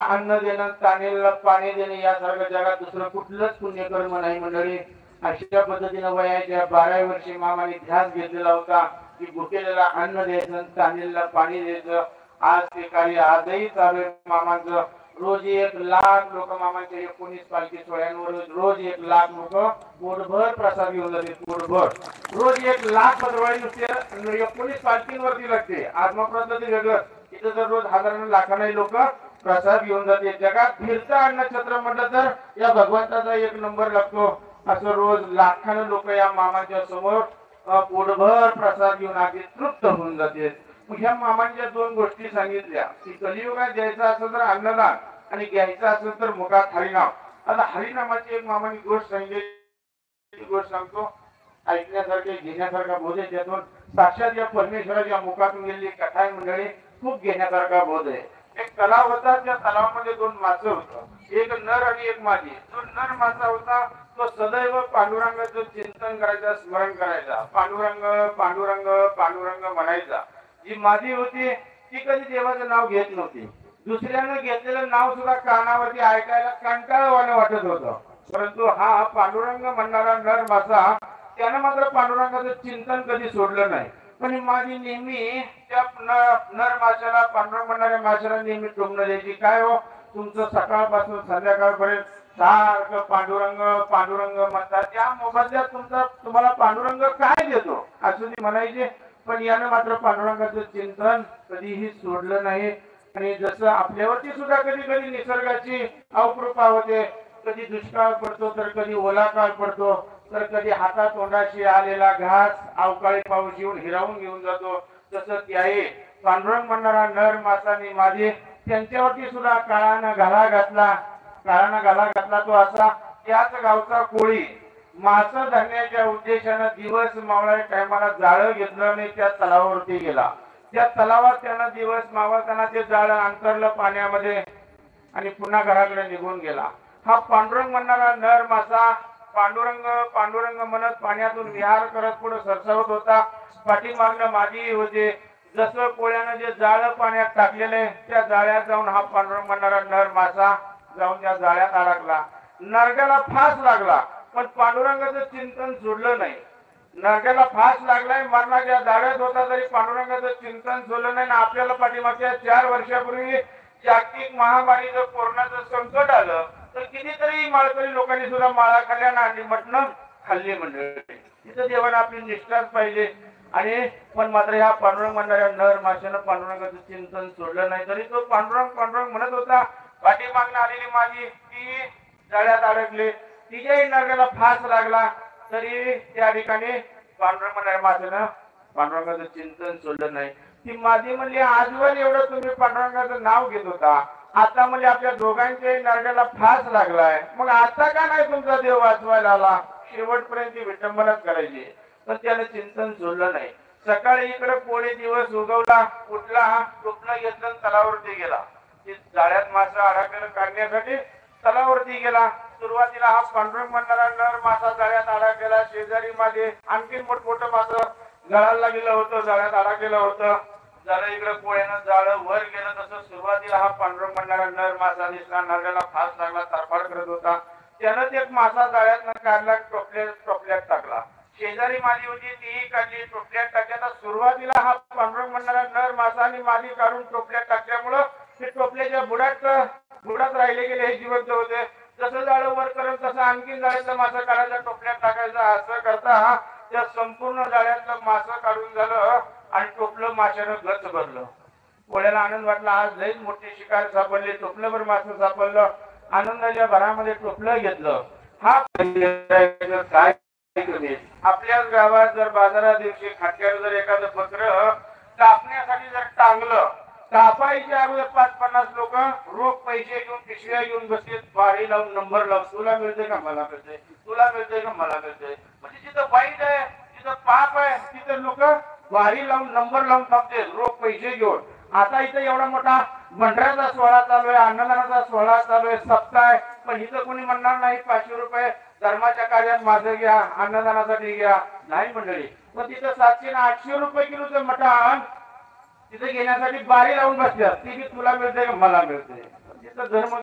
अन्न देणं तानेला पाणी देणं यासारखं जगात दुसरं कुठलंच पुण्यकर्म नाही मंडळी. अशा पद्धतीनं वयाच्या बाराव्या वर्षी मामाने ध्यास घेतलेला होता की भुकेलेला अन्न द्यायचं तानेला पाणी द्यायचं. आज ते कार्य आजही चालू आहे मामाचं. रोज एक लाख लोक मामाच्या एकोणीस पालखी सोहळ्यांवर रोज एक लाख लोक पोटभर प्रसाद घेऊन जाते पोटभर. रोज एक लाख पत्रवाळी नुसते एकोणीस पालखींवरती लागते. आत्मप्रसाद वेगळं. इथं तर रोज हजारांना लाखांनाही लोक प्रसाद घेऊन जाते. जगात फिरतं अन्न छत्र म्हटलं तर या भगवंताचा एक नंबर लागतो असं रोज लाखानं लोक या मामाच्या समोर पोटभर प्रसाद घेऊन आगे तृप्त होऊन जाते. ह्या मामांच्या दोन गोष्टी सांगितल्या. की कलियुगात द्यायचं असेल तर अन्नदान आणि घ्यायचं असेल तर मुखात हरिनाम. आता हरिनामाची एक मामाने गोष्ट सांगितली. गोष्ट सांगतो. ऐकण्यासारखे घेण्यासारखा बोध आहे. त्यातून साक्षात या परमेश्वराच्या मुखातून गेलेली कथा मंडळी. खूप घेण्यासारखा बोध आहे. एक तलाव होता त्या तलावामध्ये दोन मासे होत. एक नर आणि एक मादी. जो नर मासा होता तो सदैव पांडुरंगाचं चिंतन करायचा स्मरण करायचा. पांडुरंग पांडुरंग पांडुरंग म्हणायचा. जी मादी होती ती कधी देवाचं नाव घेत नव्हती. दुसऱ्यानं घेतलेलं नाव सुद्धा कानावरती ऐकायला कंटाळवाणं वाटत होतं. परंतु हा पांडुरंग म्हणणारा नर मासा त्यानं मात्र पांडुरंगाचं चिंतन कधी सोडलं नाही. पण माझी नेहमी त्या नर माशाला पांडुरंग म्हणणाऱ्या माशाला नेहमी टोमणं द्यायची. काय हो? तुमचं सकाळपासून संध्याकाळपर्यंत सारखं पांडुरंग पांडुरंग म्हणतात. त्या मोबदल्यात तुमचा तुम्हाला पांडुरंग काय देतो? असं ती पण यानं मात्र पांडुरंगाचं चिंतन कधीही सोडलं नाही. आणि जसं आपल्यावरती सुद्धा कधी कधी निसर्गाची अवकृपा होते कधी दुष्काळ पडतो तर कधी ओला काळ पडतो. तर कधी हातात तोंडाशी आलेला घास अवकाळी पाऊस येऊन हिरावून घेऊन जातो. तसं ते पांडुरंग म्हणणारा नर मासानी माझे त्यांच्यावरती सुद्धा काळानं घाला घातला. काळानं घाला घातला तो असा त्याच गावचा कोळी. मास धरण्याच्या उद्देशानं दिवस मावळ्या टायमाला जाळं घेतलं आणि त्या तलावावरती गेला. त्या तलावात त्यानं दिवस मावळताना ते जाळं अंतरलं पाण्यामध्ये आणि पुन्हा घराकडे निघून गेला. हा पांडुरंग म्हणणारा नर मासा पांडुरंग पांडुरंग म्हणत पाण्यातून विहार करत पुढे सरसवत होता. पाठीमागनं माझी होते. जसं कोळ्यानं जे जाळं पाण्यात टाकलेले त्या जाळ्यात जाऊन हा पांडुरंग म्हणणारा नर मासा जाऊन त्या जाळ्यात अडकला. नरक्याला फास लागला पण पांडुरंगाचं चिंतन सोडलं नाही. नरग्याला फास लागलाय मरणाच्या जाळ्यात होता तरी पांडुरंगाचं चिंतन सोडलं नाही. ना आपल्याला पाठीमागच्या चार वर्षापूर्वी जागतिक महामारीचं कोरोनाचं संकट आलं. तर कितीतरी माळकरी लोकांनी सुद्धा माळा खाल्ल्या ना आणि मटण खाल्ली मंडळी. तिथं देवाने आपली निष्ठाच पाहिजे. आणि पण मात्र ह्या पांडुरंग म्हणणाऱ्या नर माशानं पांडुरंगाचं चिंतन सोडलं नाही. तरी तो पांडुरंग पांडुरंग म्हणत होता पाठीमागनं आलेली माझी ती जाळ्यात अडकली. तिच्याही नरकाला फास लागला. तरी त्या ठिकाणी पांडुरंग म्हणणाऱ्या माशानं पांडुरंगाचं चिंतन सोडलं नाही. ती माझी म्हणली आजवर एवढं तुम्ही पांडुरंगाचं नाव घेत होता. आता म्हणजे आपल्या दोघांच्या नरड्याला फास लागलाय. मग आता का नाही तुमचा देव वाचवायला आला? शेवटपर्यंत विटंबनाच करायची. पण त्याला चिंतन सोडलं नाही. सकाळी इकडे कोणी दिवस उगवला उठला टोपला घेतलं तलावरती गेला. जाळ्यात मासा अडकलेलं काढण्यासाठी तलावरती गेला. सुरुवातीला हा पांडुरंग म्हणणारा नर मासा जाळ्यात अडकलेला शेजारी मागे आणखीन मोठमोठं मासं गळायला गेलं होतं जाळ्यात अडकलेलं होतं. झालं इकडे कोळ्यानं जाळं वर गेलं तसं सुरुवातीला हा पांडुरंग म्हणणारा नर मासा दिसला नरड्याला फास लागला तरफाड करत होता. त्यानं एक मासा जाळ्यात काढला टोपल्या टोपल्यात टाकला. शेजारी माली होती तीही काढली टोपल्यात टाकल्या सुरुवातीला हा पांडुरंग म्हणणारा नर मासा आणि मादी काढून टोपल्यात टाकल्यामुळं ते टोपल्याच्या बुडात बुडात राहिले गेले हे जिवंत होते. जसं जाळं वर करत तसं आणखीन जाळ्याचा मासा काढायचा टोपल्यात टाकायचा असं करता त्या संपूर्ण जाळ्यातलं मासं काढून झालं. आणि टोपलं माशानं गच भरलं. कोळ्याला आनंद वाटला. आज लईच मोठी शिकार सापडली. टोपलं भर मासं सापडलं. आनंदाच्या भरामध्ये टोपलं घेतलं. हा काय आपल्याच गावात जर बाजारा दिवशी खाट्यावर जर एखादं बकर कापण्यासाठी जर टांगलं कापायच्या अगोदर पाच पन्नास लोक रोख पैसे घेऊन पिशव्या घेऊन बसले पाळी लावून नंबर लावून. तुला मिळते का? मला मिळते तुला मिळते का? मला मिळते म्हणजे जिथं वाईट आहे तिथं पाप आहे तिथं लोक वारी लावून नंबर लावून थांबते. रोख पैसे घेऊन. आता इथं एवढा मोठा भंडाऱ्याचा सोहळा चालू आहे अन्नदानाचा सोहळा चालू आहे. सप्ताह आहे. पण इथं कोणी म्हणणार नाही पाचशे रुपये धर्माच्या कार्यात माझं घ्या अन्नदानासाठी घ्या. नाही मंडळी. पण तिथं सातशे ना आठशे रुपये किलोचं मटण तिथे घेण्यासाठी बारी लावून बसल्या. ती बी तुला मिळते का मला मिळते? तिथं धर्म